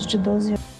menos de 12 anos.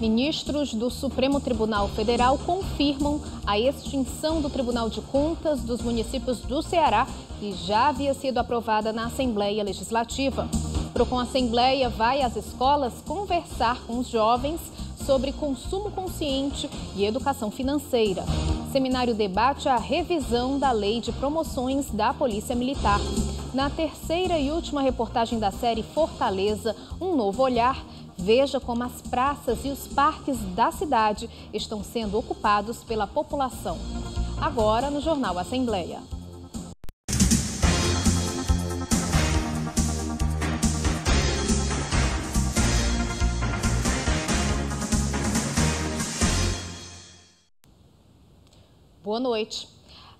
Ministros do Supremo Tribunal Federal confirmam a extinção do Tribunal de Contas dos municípios do Ceará, que já havia sido aprovada na Assembleia Legislativa. Procon Assembleia vai às escolas conversar com os jovens sobre consumo consciente e educação financeira. Seminário debate a revisão da lei de promoções da Polícia Militar. Na terceira e última reportagem da série Fortaleza, um novo olhar, Veja como as praças e os parques da cidade estão sendo ocupados pela população. Agora no Jornal Assembleia. Boa noite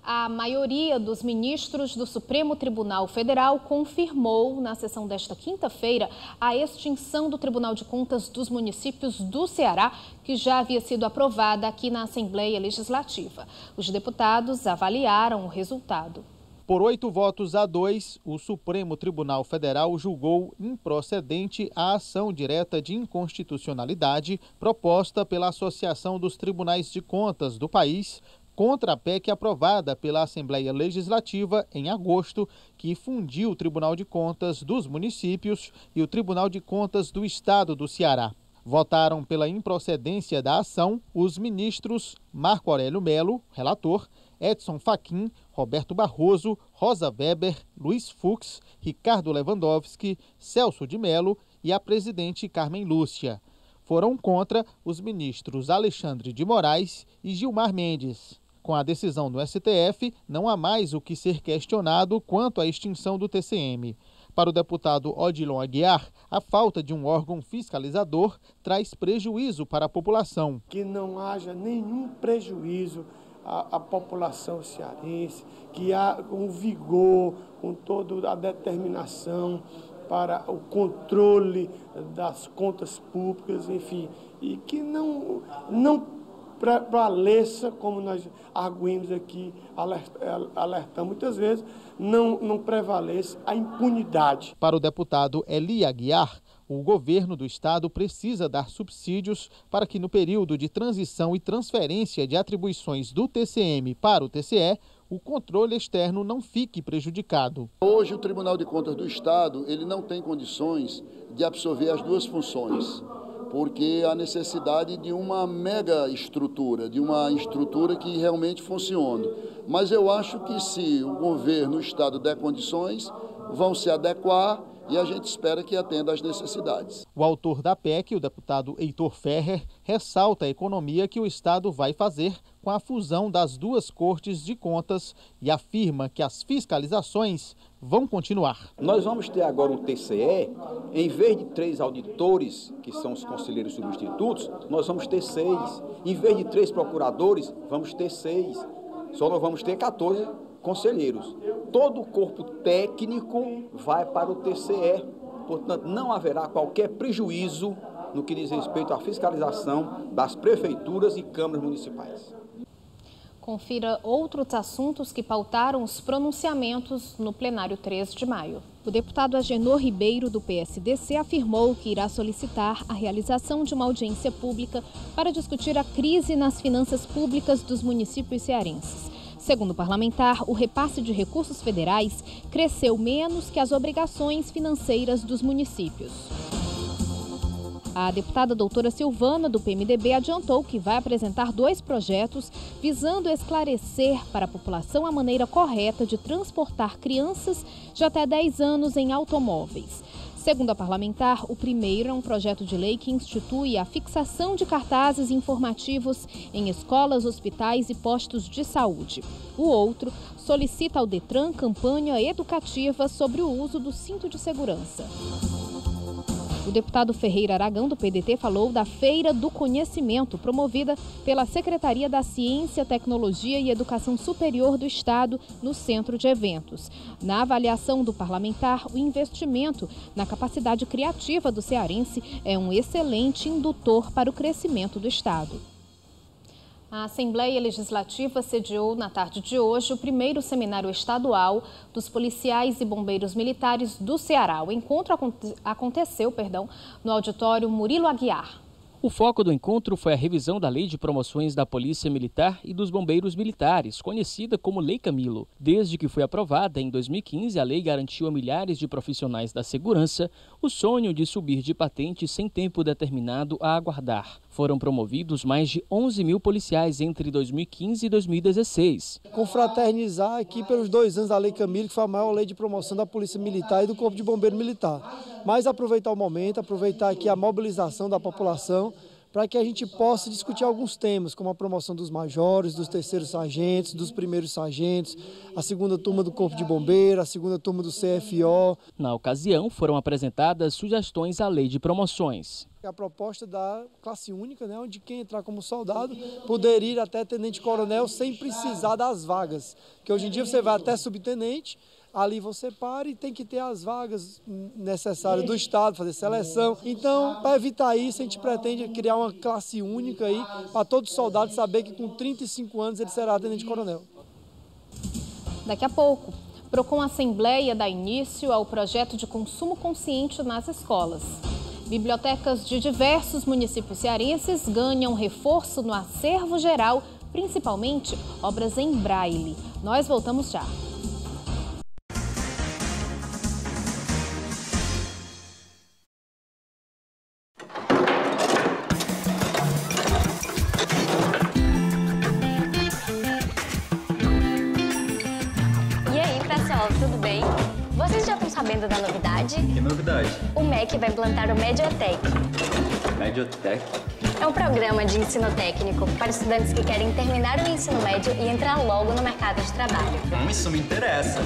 a maioria dos ministros do Supremo Tribunal Federal confirmou, na sessão desta quinta-feira, a extinção do Tribunal de Contas dos municípios do Ceará, que já havia sido aprovada aqui na Assembleia Legislativa. Os deputados avaliaram o resultado. Por oito votos a dois, o Supremo Tribunal Federal julgou improcedente a ação direta de inconstitucionalidade proposta pela Associação dos Tribunais de Contas do país contra a PEC aprovada pela Assembleia Legislativa em agosto, que fundiu o Tribunal de Contas dos municípios e o Tribunal de Contas do Estado do Ceará. Votaram pela improcedência da ação os ministros Marco Aurélio Melo, relator, Edson Fachin, Roberto Barroso, Rosa Weber, Luiz Fux, Ricardo Lewandowski, Celso de Melo e a presidente Carmen Lúcia. Foram contra os ministros Alexandre de Moraes e Gilmar Mendes. Com a decisão do STF, não há mais o que ser questionado quanto à extinção do TCM. Para o deputado Odilon Aguiar, a falta de um órgão fiscalizador traz prejuízo para a população. Que não haja nenhum prejuízo à, à população cearense, que há um vigor, com toda a determinação para o controle das contas públicas, enfim, e que não, não prevaleça, como nós arguimos aqui, alertamos muitas vezes, não, não prevalece a impunidade. Para o deputado Eli Aguiar, o governo do estado precisa dar subsídios para que no período de transição e transferência de atribuições do TCM para o TCE, o controle externo não fique prejudicado. Hoje o Tribunal de Contas do Estado, ele não tem condições de absorver as duas funções porque há necessidade de uma mega estrutura, de uma estrutura que realmente funcione. Mas eu acho que se o governo, o Estado der condições, vão se adequar e a gente espera que atenda às necessidades. O autor da PEC, o deputado Heitor Ferrer, ressalta a economia que o Estado vai fazer com a fusão das duas cortes de contas e afirma que as fiscalizações vão continuar. Nós vamos ter agora um TCE, em vez de três auditores, que são os conselheiros substitutos, nós vamos ter seis. Em vez de três procuradores, vamos ter seis. Só nós vamos ter 14 conselheiros. Todo o corpo técnico vai para o TCE. Portanto, não haverá qualquer prejuízo no que diz respeito à fiscalização das prefeituras e câmaras municipais. Confira outros assuntos que pautaram os pronunciamentos no plenário 3 de maio. O deputado Agenor Ribeiro, do PSDC, afirmou que irá solicitar a realização de uma audiência pública para discutir a crise nas finanças públicas dos municípios cearenses. Segundo o parlamentar, o repasse de recursos federais cresceu menos que as obrigações financeiras dos municípios. A deputada doutora Silvana, do PMDB, adiantou que vai apresentar dois projetos visando esclarecer para a população a maneira correta de transportar crianças de até 10 anos em automóveis. Segundo a parlamentar, o primeiro é um projeto de lei que institui a fixação de cartazes informativos em escolas, hospitais e postos de saúde. O outro solicita ao Detran campanha educativa sobre o uso do cinto de segurança. O deputado Ferreira Aragão, do PDT, falou da Feira do Conhecimento, promovida pela Secretaria da Ciência, Tecnologia e Educação Superior do Estado, no centro de eventos. Na avaliação do parlamentar, o investimento na capacidade criativa do cearense é um excelente indutor para o crescimento do Estado. A Assembleia Legislativa sediou na tarde de hoje o primeiro seminário estadual dos policiais e bombeiros militares do Ceará. O encontro aconteceu perdão, no auditório Murilo Aguiar. O foco do encontro foi a revisão da Lei de Promoções da Polícia Militar e dos Bombeiros Militares, conhecida como Lei Camilo. Desde que foi aprovada em 2015, a lei garantiu a milhares de profissionais da segurança o sonho de subir de patente sem tempo determinado a aguardar. Foram promovidos mais de 11 mil policiais entre 2015 e 2016. Confraternizar aqui pelos dois anos da Lei Camilo, que foi a maior lei de promoção da Polícia Militar e do Corpo de Bombeiro Militar. Mas aproveitar o momento, aproveitar aqui a mobilização da população para que a gente possa discutir alguns temas, como a promoção dos majores, dos terceiros sargentos, dos primeiros sargentos, a segunda turma do Corpo de Bombeiro, a segunda turma do CFO. Na ocasião, foram apresentadas sugestões à lei de promoções. A proposta da classe única, né, onde quem entrar como soldado poderia ir até tenente-coronel sem precisar das vagas. Que hoje em dia você vai até subtenente, ali você para e tem que ter as vagas necessárias do Estado, fazer seleção. Então, para evitar isso, a gente pretende criar uma classe única aí, para todos os soldados saber que com 35 anos ele será tenente-coronel. Daqui a pouco, Procon Assembleia dá início ao projeto de consumo consciente nas escolas. Bibliotecas de diversos municípios cearenses ganham reforço no acervo geral, principalmente obras em braille. Nós voltamos já. MEC vai implantar o Mediotech. Mediotech? É um programa de ensino técnico para estudantes que querem terminar o ensino médio e entrar logo no mercado de trabalho. Hum, isso me interessa.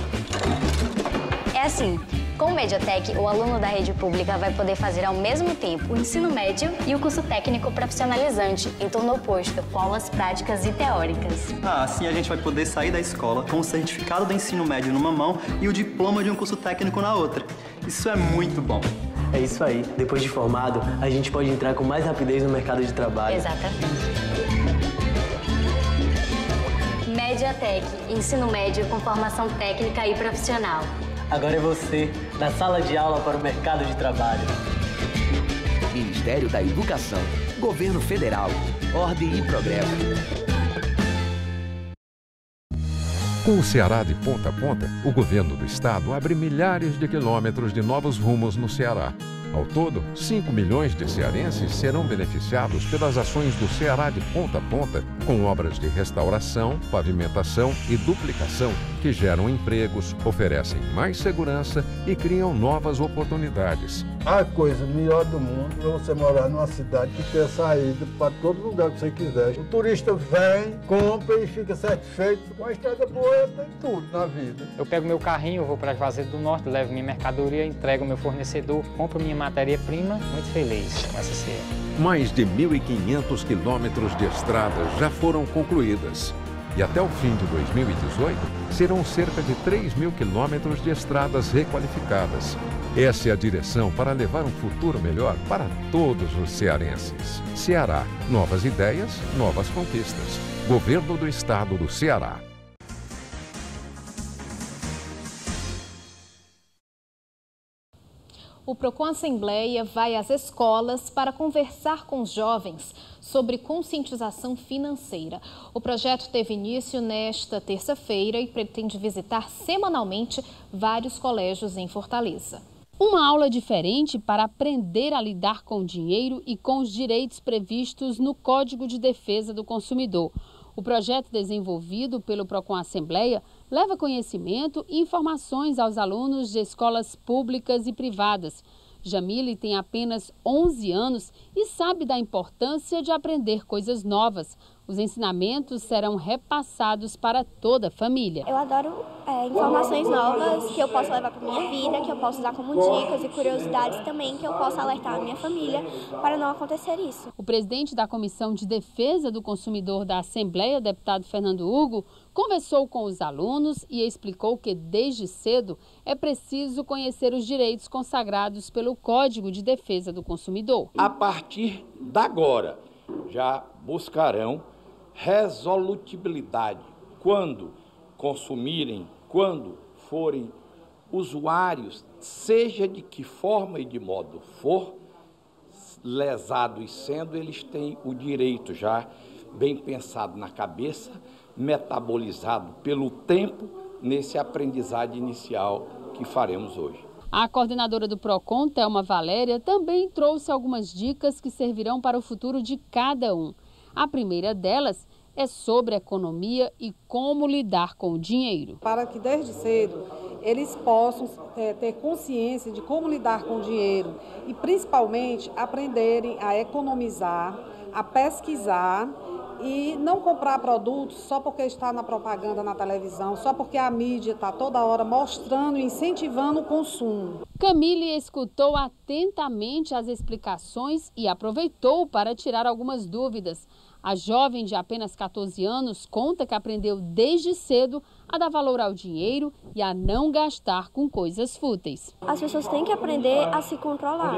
É assim, com o Mediotech, o aluno da rede pública vai poder fazer ao mesmo tempo o ensino médio e o curso técnico profissionalizante, em turno oposto, com aulas práticas e teóricas. Ah, assim a gente vai poder sair da escola com o certificado do ensino médio numa mão e o diploma de um curso técnico na outra. Isso é muito bom. É isso aí. Depois de formado, a gente pode entrar com mais rapidez no mercado de trabalho. Exatamente. Mediatec, ensino médio com formação técnica e profissional. Agora é você, da sala de aula para o mercado de trabalho. Ministério da Educação, Governo Federal, Ordem e Progresso. Com o Ceará de ponta a ponta, o governo do estado abre milhares de quilômetros de novos rumos no Ceará. Ao todo, 5 milhões de cearenses serão beneficiados pelas ações do Ceará de ponta a ponta, com obras de restauração, pavimentação e duplicação que geram empregos, oferecem mais segurança e criam novas oportunidades. A coisa melhor do mundo é você morar numa cidade que tem saída para todo lugar que você quiser. O turista vem, compra e fica satisfeito. Com a estrada boa tem tudo na vida. Eu pego meu carrinho, vou para as Vazeiras do Norte, levo minha mercadoria, entrego meu fornecedor, compro minha matéria-prima, muito feliz com essa ser. Mais de 1.500 quilômetros de estradas já foram concluídas e até o fim de 2018 serão cerca de 3 mil quilômetros de estradas requalificadas. Essa é a direção para levar um futuro melhor para todos os cearenses. Ceará, novas ideias, novas conquistas. Governo do Estado do Ceará. o Procon Assembleia vai às escolas para conversar com os jovens sobre conscientização financeira. O projeto teve início nesta terça-feira e pretende visitar semanalmente vários colégios em Fortaleza. Uma aula diferente para aprender a lidar com o dinheiro e com os direitos previstos no Código de Defesa do Consumidor. O projeto desenvolvido pelo Procon Assembleia leva conhecimento e informações aos alunos de escolas públicas e privadas. Jamile tem apenas 11 anos e sabe da importância de aprender coisas novas. Os ensinamentos serão repassados para toda a família. Eu adoro é, informações novas que eu posso levar para minha vida, que eu posso usar como dicas e curiosidades também que eu posso alertar a minha família para não acontecer isso. O presidente da Comissão de Defesa do Consumidor da Assembleia, deputado Fernando Hugo, conversou com os alunos e explicou que desde cedo é preciso conhecer os direitos consagrados pelo Código de Defesa do Consumidor. A partir da agora já buscarão resolutibilidade quando consumirem, quando forem usuários, seja de que forma e de modo for, lesados sendo, eles têm o direito já bem pensado na cabeça, metabolizado pelo tempo nesse aprendizado inicial que faremos hoje. A coordenadora do PROCON, Thelma Valéria, também trouxe algumas dicas que servirão para o futuro de cada um. A primeira delas é sobre economia e como lidar com o dinheiro. Para que desde cedo eles possam é, ter consciência de como lidar com o dinheiro e principalmente aprenderem a economizar, a pesquisar e não comprar produtos só porque está na propaganda na televisão, só porque a mídia está toda hora mostrando e incentivando o consumo. Camille escutou atentamente as explicações e aproveitou para tirar algumas dúvidas. A jovem de apenas 14 anos conta que aprendeu desde cedo a dar valor ao dinheiro e a não gastar com coisas fúteis. As pessoas têm que aprender a se controlar.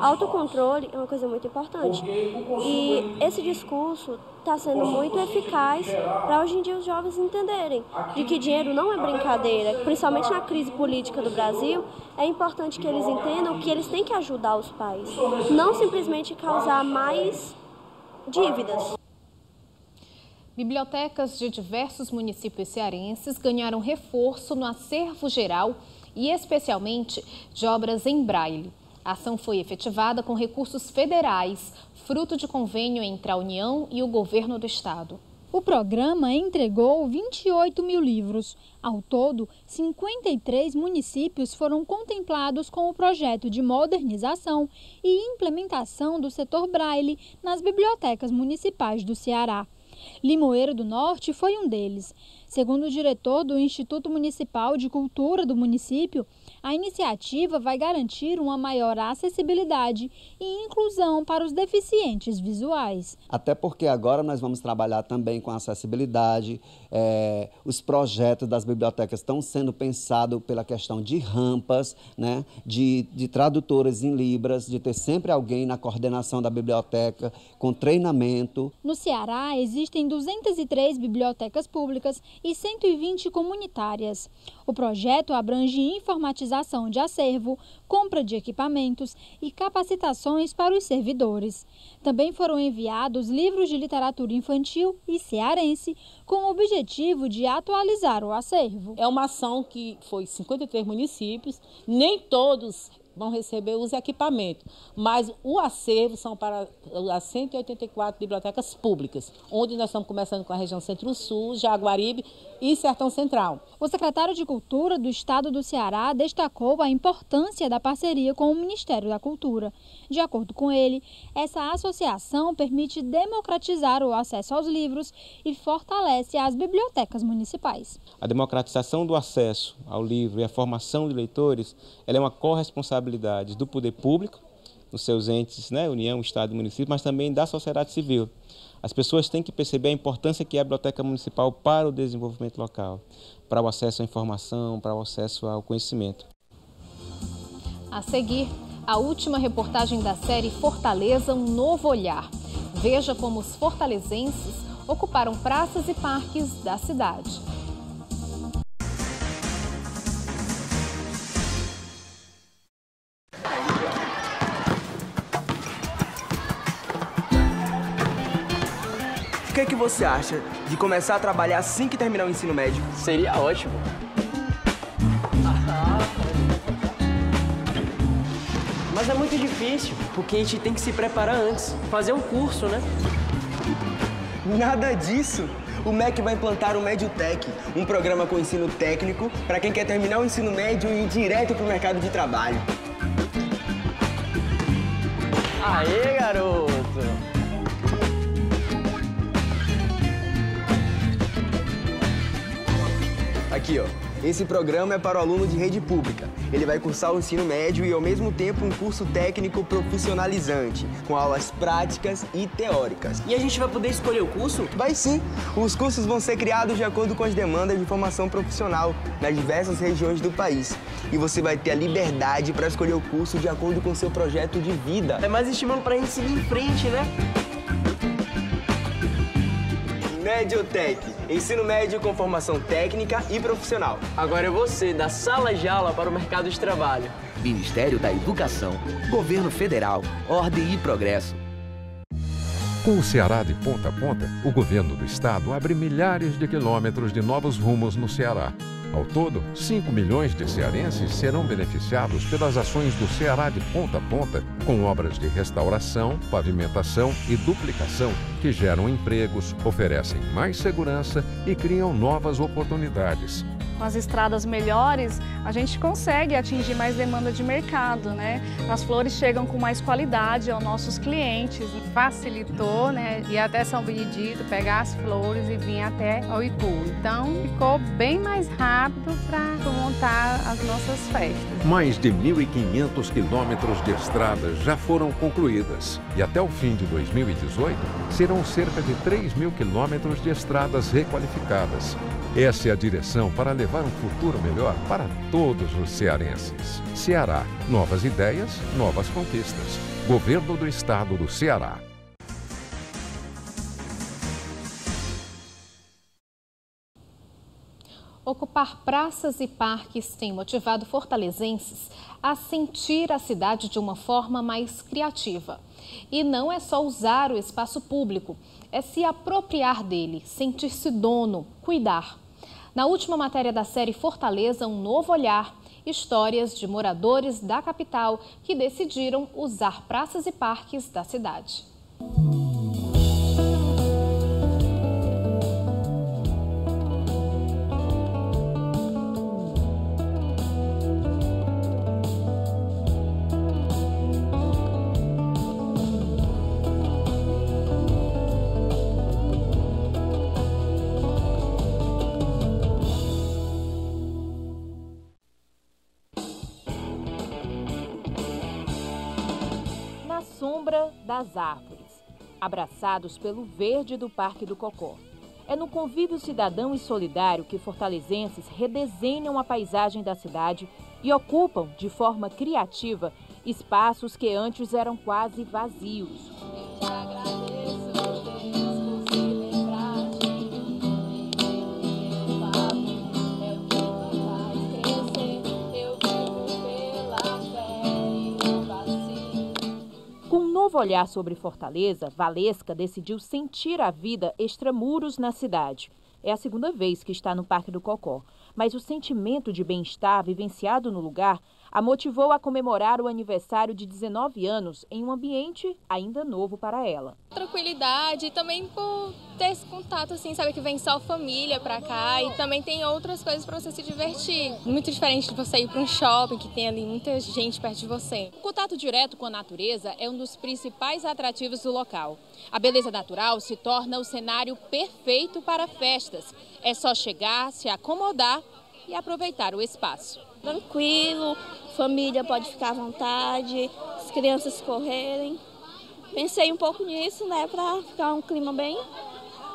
Autocontrole é uma coisa muito importante. E esse discurso está sendo muito eficaz para hoje em dia os jovens entenderem de que dinheiro não é brincadeira, principalmente na crise política do Brasil, é importante que eles entendam que eles têm que ajudar os pais, não simplesmente causar mais dívidas. Bibliotecas de diversos municípios cearenses ganharam reforço no acervo geral e especialmente de obras em braille. A ação foi efetivada com recursos federais, fruto de convênio entre a União e o governo do estado. O programa entregou 28 mil livros. Ao todo, 53 municípios foram contemplados com o projeto de modernização e implementação do setor braille nas bibliotecas municipais do Ceará. Limoeiro do Norte foi um deles. Segundo o diretor do Instituto Municipal de Cultura do município, a iniciativa vai garantir uma maior acessibilidade e inclusão para os deficientes visuais. Até porque agora nós vamos trabalhar também com acessibilidade. É, os projetos das bibliotecas estão sendo pensados pela questão de rampas, né, de, de tradutores em Libras, de ter sempre alguém na coordenação da biblioteca com treinamento. No Ceará, existem 203 bibliotecas públicas e 120 comunitárias. O projeto abrange informatização de acervo, compra de equipamentos e capacitações para os servidores. Também foram enviados livros de literatura infantil e cearense com o objetivo de atualizar o acervo. É uma ação que foi 53 municípios, nem todos vão receber os equipamentos, mas o acervo são para as 184 bibliotecas públicas, onde nós estamos começando com a região Centro-Sul, Jaguaribe e Sertão Central. O secretário de Cultura do Estado do Ceará destacou a importância da parceria com o Ministério da Cultura. De acordo com ele, essa associação permite democratizar o acesso aos livros e fortalece as bibliotecas municipais. A democratização do acesso ao livro e a formação de leitores é uma corresponsabilidade do poder público, nos seus entes, né, União, Estado e município, mas também da sociedade civil. As pessoas têm que perceber a importância que é a biblioteca municipal para o desenvolvimento local, para o acesso à informação, para o acesso ao conhecimento. A seguir, a última reportagem da série Fortaleza, um novo olhar. Veja como os fortalezenses ocuparam praças e parques da cidade. Que, que você acha de começar a trabalhar assim que terminar o ensino médio? Seria ótimo. Mas é muito difícil, porque a gente tem que se preparar antes, fazer um curso, né? Nada disso! O MEC vai implantar o MedioTech, um programa com ensino técnico para quem quer terminar o ensino médio e ir direto para o mercado de trabalho. Aê, garoto! Aqui, ó. Esse programa é para o aluno de rede pública. Ele vai cursar o ensino médio e, ao mesmo tempo, um curso técnico profissionalizante, com aulas práticas e teóricas. E a gente vai poder escolher o curso? Vai sim! Os cursos vão ser criados de acordo com as demandas de formação profissional nas diversas regiões do país. E você vai ter a liberdade para escolher o curso de acordo com o seu projeto de vida. É mais estimulando para a gente seguir em frente, né? Mediotech, ensino médio com formação técnica e profissional. Agora é você, da sala de aula para o mercado de trabalho. Ministério da Educação, Governo Federal, Ordem e Progresso. Com o Ceará de ponta a ponta, o governo do estado abre milhares de quilômetros de novos rumos no Ceará. Ao todo, 5 milhões de cearenses serão beneficiados pelas ações do Ceará de ponta a ponta, com obras de restauração, pavimentação e duplicação que geram empregos, oferecem mais segurança e criam novas oportunidades com as estradas melhores, a gente consegue atingir mais demanda de mercado, né? As flores chegam com mais qualidade aos nossos clientes. Facilitou, né? Ir até São Benedito, pegar as flores e vir até ao Ipu. Então, ficou bem mais rápido para montar as nossas festas. Mais de 1.500 quilômetros de estradas já foram concluídas e até o fim de 2018 serão cerca de 3 mil quilômetros de estradas requalificadas. Essa é a direção para levar um futuro melhor para todos os cearenses. Ceará, novas ideias, novas conquistas. Governo do Estado do Ceará. Ocupar praças e parques tem motivado fortalezenses a sentir a cidade de uma forma mais criativa. E não é só usar o espaço público, é se apropriar dele, sentir-se dono, cuidar. Na última matéria da série Fortaleza, um novo olhar, histórias de moradores da capital que decidiram usar praças e parques da cidade. Das árvores, abraçados pelo verde do Parque do Cocó. É no convívio cidadão e solidário que fortalezenses redesenham a paisagem da cidade e ocupam, de forma criativa, espaços que antes eram quase vazios. Novo olhar sobre Fortaleza, Valesca decidiu sentir a vida extramuros na cidade. É a segunda vez que está no Parque do Cocó, mas o sentimento de bem-estar vivenciado no lugar a motivou a comemorar o aniversário de 19 anos em um ambiente ainda novo para ela. Tranquilidade e também por ter esse contato, assim, sabe que vem só família para cá e também tem outras coisas para você se divertir. Muito diferente de você ir para um shopping que tem ali muita gente perto de você. O contato direto com a natureza é um dos principais atrativos do local. A beleza natural se torna o cenário perfeito para festas. É só chegar, se acomodar e aproveitar o espaço. Tranquilo, família pode ficar à vontade, as crianças correrem. Pensei um pouco nisso, né, para ficar um clima bem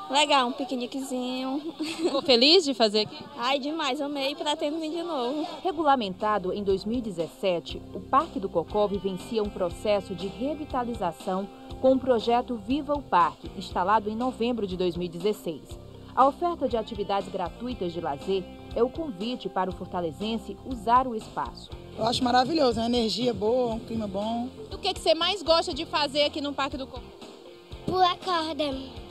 legal, um piqueniquezinho. Ficou feliz de fazer aqui? Ai, demais, amei, pretendo vir de novo. Regulamentado em 2017, o Parque do Cocó vivencia um processo de revitalização com o projeto Viva o Parque, instalado em novembro de 2016. A oferta de atividades gratuitas de lazer é o convite para o fortalezense usar o espaço. Eu acho maravilhoso, uma energia boa, um clima bom. O que, que você mais gosta de fazer aqui no Parque do Coco? Pular corda,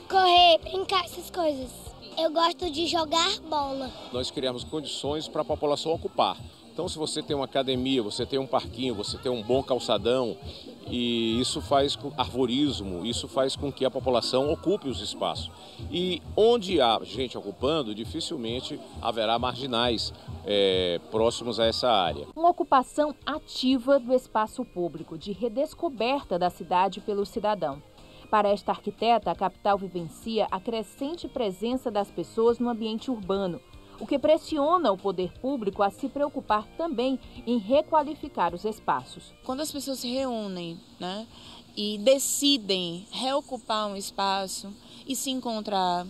correr, brincar, essas coisas. Eu gosto de jogar bola. Nós criamos condições para a população ocupar. Então, se você tem uma academia, você tem um parquinho, você tem um bom calçadão, e isso faz com arvorismo, isso faz com que a população ocupe os espaços. E onde há gente ocupando, dificilmente haverá marginais é, próximos a essa área. Uma ocupação ativa do espaço público, de redescoberta da cidade pelo cidadão. Para esta arquiteta, a capital vivencia a crescente presença das pessoas no ambiente urbano, o que pressiona o poder público a se preocupar também em requalificar os espaços. Quando as pessoas se reúnem né, e decidem reocupar um espaço e se encontrar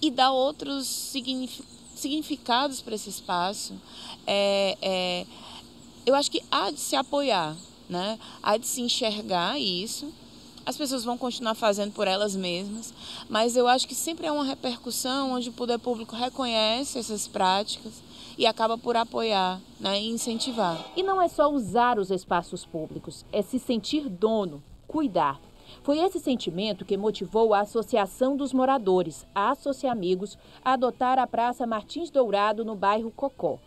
e dar outros significados para esse espaço, é, é, eu acho que há de se apoiar, né? há de se enxergar isso as pessoas vão continuar fazendo por elas mesmas, mas eu acho que sempre é uma repercussão onde o poder público reconhece essas práticas e acaba por apoiar né, e incentivar. E não é só usar os espaços públicos, é se sentir dono, cuidar. Foi esse sentimento que motivou a Associação dos Moradores, a Amigos, a adotar a Praça Martins Dourado no bairro Cocó.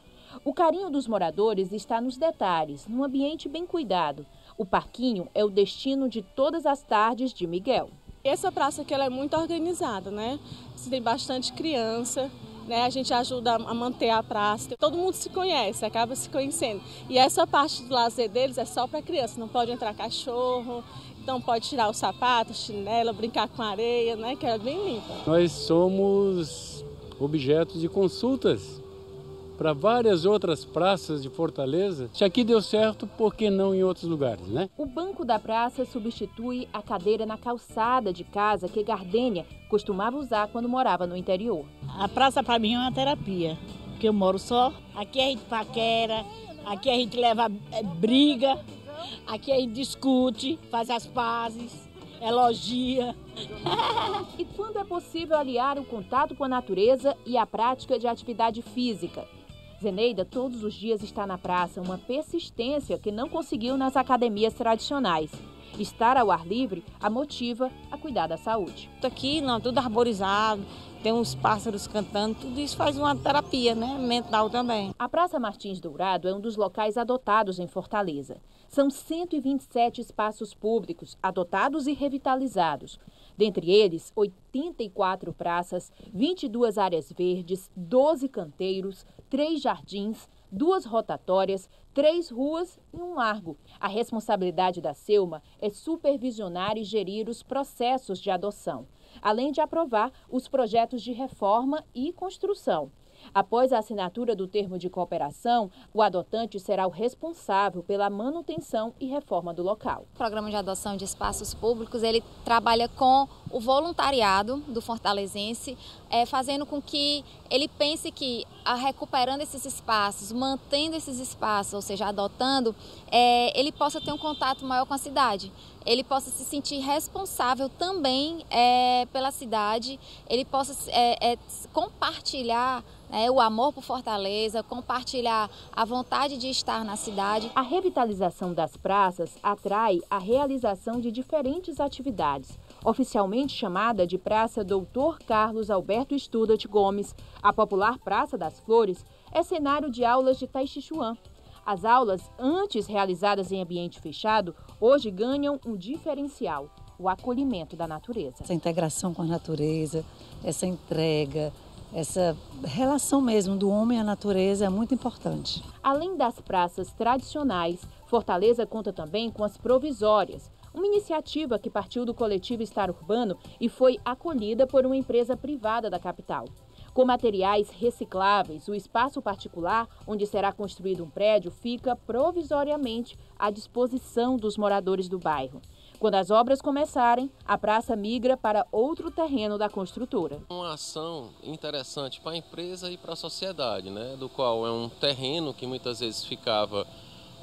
O carinho dos moradores está nos detalhes, num ambiente bem cuidado. O parquinho é o destino de todas as tardes de Miguel. Essa praça aqui ela é muito organizada, né? Você tem bastante criança, né? A gente ajuda a manter a praça. Todo mundo se conhece, acaba se conhecendo. E essa parte do lazer deles é só para criança, não pode entrar cachorro, então pode tirar o sapato, chinelo, brincar com areia, né? Que é bem limpa. Nós somos objetos de consultas para várias outras praças de Fortaleza. Se aqui deu certo, por que não em outros lugares, né? O banco da praça substitui a cadeira na calçada de casa que Gardênia costumava usar quando morava no interior. A praça para mim é uma terapia, porque eu moro só. Aqui a gente paquera, aqui a gente leva é, briga, aqui a gente discute, faz as pazes elogia. e quando é possível aliar o contato com a natureza e a prática de atividade física? Zeneida todos os dias está na praça, uma persistência que não conseguiu nas academias tradicionais. Estar ao ar livre a motiva a cuidar da saúde. Aqui, não, tudo arborizado, tem uns pássaros cantando, tudo isso faz uma terapia, né? Mental também. A Praça Martins Dourado é um dos locais adotados em Fortaleza. São 127 espaços públicos adotados e revitalizados. Dentre eles, 84 praças, 22 áreas verdes, 12 canteiros, três jardins, duas rotatórias, três ruas e um largo. A responsabilidade da Selma é supervisionar e gerir os processos de adoção, além de aprovar os projetos de reforma e construção. Após a assinatura do termo de cooperação, o adotante será o responsável pela manutenção e reforma do local. O programa de adoção de espaços públicos, ele trabalha com o voluntariado do fortalezense, é, fazendo com que ele pense que, recuperando esses espaços, mantendo esses espaços, ou seja, adotando, é, ele possa ter um contato maior com a cidade. Ele possa se sentir responsável também é, pela cidade, ele possa é, é, compartilhar né, o amor por Fortaleza, compartilhar a vontade de estar na cidade. A revitalização das praças atrai a realização de diferentes atividades. Oficialmente chamada de Praça Doutor Carlos Alberto Studat Gomes, a popular Praça das Flores é cenário de aulas de Tai Chi Chuan. As aulas, antes realizadas em ambiente fechado, hoje ganham um diferencial: o acolhimento da natureza. Essa integração com a natureza, essa entrega, essa relação mesmo do homem à natureza é muito importante. Além das praças tradicionais, Fortaleza conta também com as provisórias, uma iniciativa que partiu do coletivo Estar Urbano e foi acolhida por uma empresa privada da capital. Com materiais recicláveis, o espaço particular onde será construído um prédio fica provisoriamente à disposição dos moradores do bairro. Quando as obras começarem, a praça migra para outro terreno da construtora. Uma ação interessante para a empresa e para a sociedade, né? do qual é um terreno que muitas vezes ficava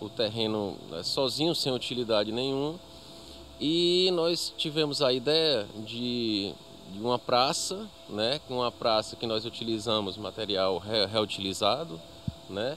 o terreno né, sozinho, sem utilidade nenhuma. E nós tivemos a ideia de, de uma praça, né? uma praça que nós utilizamos material re, reutilizado, né?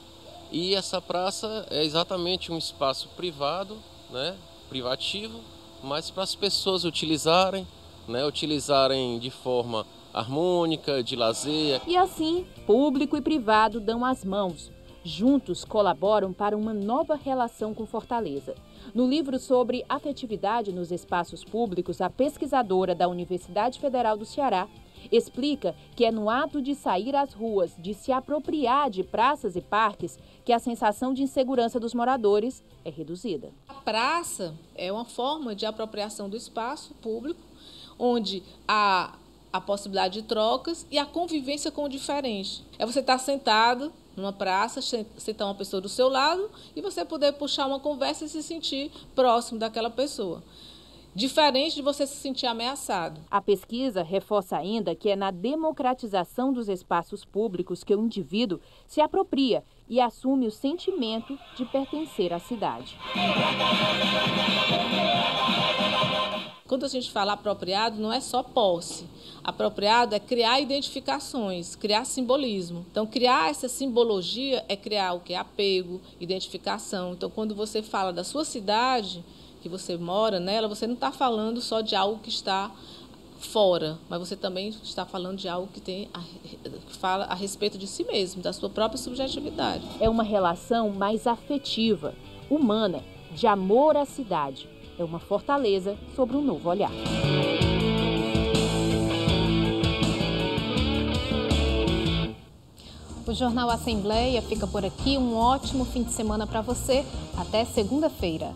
e essa praça é exatamente um espaço privado, né? privativo, mas para as pessoas utilizarem, né, utilizarem de forma harmônica, de lazer. E assim, público e privado dão as mãos. Juntos colaboram para uma nova relação com Fortaleza. No livro sobre afetividade nos espaços públicos, a pesquisadora da Universidade Federal do Ceará explica que é no ato de sair às ruas, de se apropriar de praças e parques, que a sensação de insegurança dos moradores é reduzida. A praça é uma forma de apropriação do espaço público, onde há a possibilidade de trocas e a convivência com o diferente. É você estar sentado numa praça, sentar uma pessoa do seu lado e você poder puxar uma conversa e se sentir próximo daquela pessoa diferente de você se sentir ameaçado. A pesquisa reforça ainda que é na democratização dos espaços públicos que o indivíduo se apropria e assume o sentimento de pertencer à cidade. Quando a gente fala apropriado, não é só posse. Apropriado é criar identificações, criar simbolismo. Então, criar essa simbologia é criar o que? Apego, identificação. Então, quando você fala da sua cidade, que você mora nela, você não está falando só de algo que está fora, mas você também está falando de algo que tem a, fala a respeito de si mesmo, da sua própria subjetividade. É uma relação mais afetiva, humana, de amor à cidade. É uma fortaleza sobre um novo olhar. O Jornal Assembleia fica por aqui. Um ótimo fim de semana para você. Até segunda-feira.